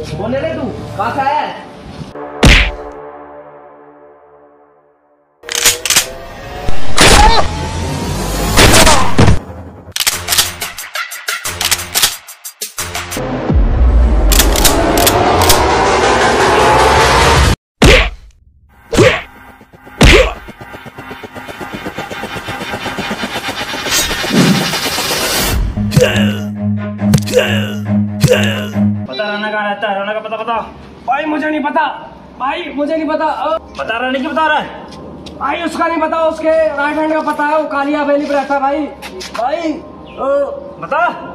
बोले रे तू? कहाँ से आया है? पता रहता है? राना का पता बता भाई मुझे नहीं पता। भाई मुझे नहीं पता। बता रानी की बता रहा है? भाई उसका नहीं पता उसके राइट हैंड का पता है वो काली हवेली पे रहता है भाई। भाई अ, बता।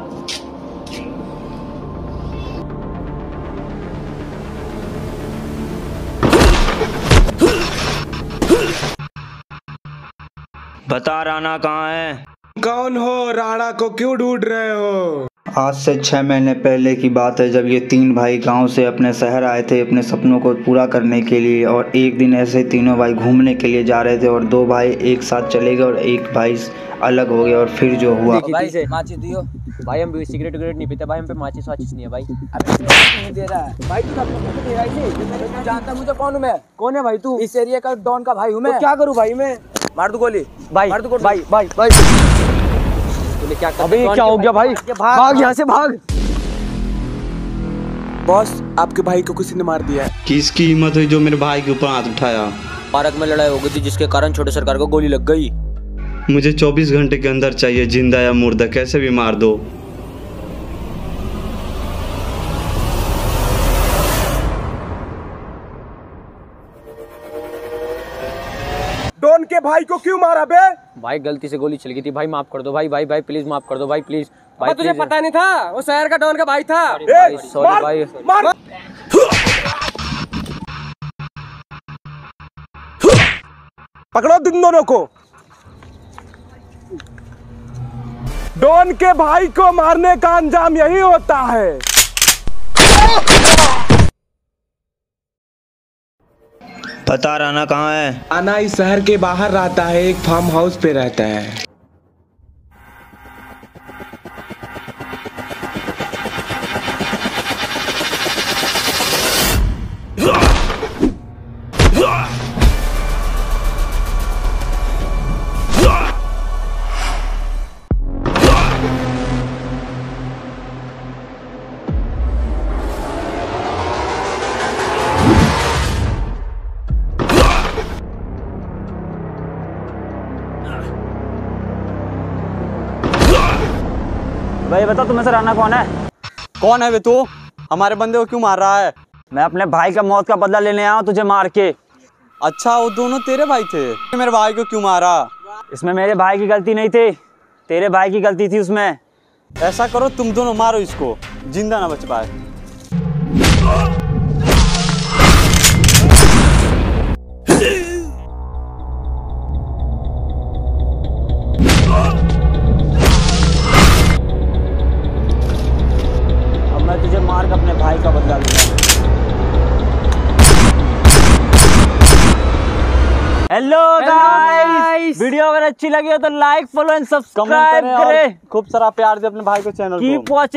बता राना कहाँ है? कौन हो? राणा को क्यों ढूंढ रहे हो? आज से छः महीने पहले की बात है जब ये तीन भाई गाँव से अपने शहर आए थे अपने सपनों को पूरा करने के लिए और एक दिन ऐसे तीनों भाई घूमने के लिए जा रहे थे और दो भाई एक साथ चले गए और एक भाई अलग हो गए और फिर जो हुआ। भाई माचिस दियो भाई हम सिगरेट विगरेट नहीं पीते भाई हम पे माचिस वाचिस नहीं है भाई। अबे नहीं दे रहा है। भाई तू सब कुछ दे रहा है इसे। जानता मुझे कौन हूँ मैं? कौन है भाई तू? इस एरिया का डॉन का भाई हूँ मैं। तो क्या करूँ भाई मैं? मार दू गोली? भाई मार दू गोली? भाई भाई भाई। तूने क्या अबे क्या हो गया भाई? भाग। यहाँ से भाग। बॉस आपके भाई को किसी ने मार दिया है। किसकी हिम्मत हुई जो मेरे भाई के ऊपर हाथ उठाया? पार्क में लड़ाई हो गई थी जिसके कारण छोटे सरकार को गोली लग गई। मुझे 24 घंटे के अंदर चाहिए ज़िंदा या मुर्दा कैसे भी मार दो। के भाई को क्यों मारा बे? भाई गलती से गोली चल गई थी। भाई माफ़ कर दो भाई भाई भाई प्लीज़ माफ़ कर दो भाई प्लीज़ भाई तुझे पता नहीं था? वो शहर का डॉन का भाई था। सॉरी भाई मार पकड़ो दिन दोनों को। डॉन के भाई को मारने का अंजाम यही होता है। बता राना कहाँ है? राना इस शहर के बाहर रहता है एक फार्म हाउस पे रहता है। भाई बता तुम्हें से राना कौन है? कौन है वे तू? हमारे बंदे को क्यों मार रहा है? मैं अपने भाई का मौत का बदला लेने आया हूँ तुझे मार के। अच्छा वो दोनों तेरे भाई थे। मेरे भाई को क्यों मारा? इसमें मेरे भाई की गलती नहीं थी। तेरे भाई की गलती थी उसमें। ऐसा करो तुम दोनों मारो इसको। ज़िंदा ना बच पाए। अब मैं तुझे मार के अपने भाई का बदला लूँगा हेलो गाइस वीडियो अगर अच्छी लगी हो तो लाइक फॉलो एंड सब्सक्राइब करें खूब सारा प्यार दे अपने भाई को चैनल को। वॉचिंग